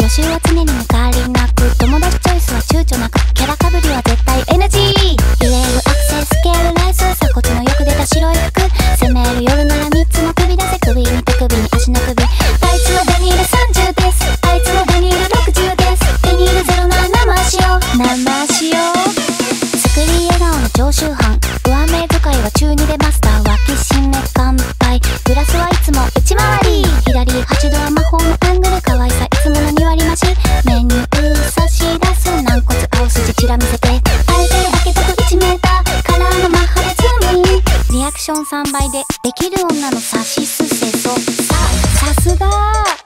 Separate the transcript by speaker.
Speaker 1: 予習は常にション3倍でできる女のサシスセソささすが。